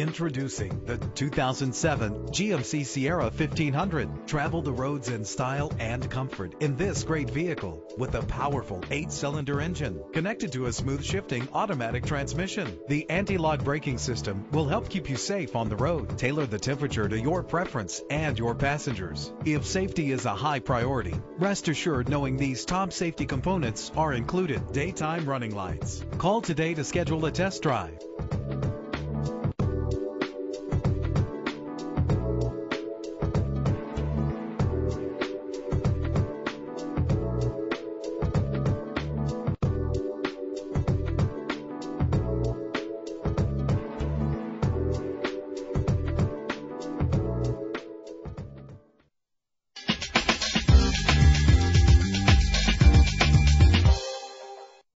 Introducing the 2007 GMC Sierra 1500. Travel the roads in style and comfort in this great vehicle with a powerful eight-cylinder engine connected to a smooth shifting automatic transmission. The anti-lock braking system will help keep you safe on the road. Tailor the temperature to your preference and your passengers. If safety is a high priority, rest assured knowing these top safety components are included. Daytime running lights. Call today to schedule a test drive.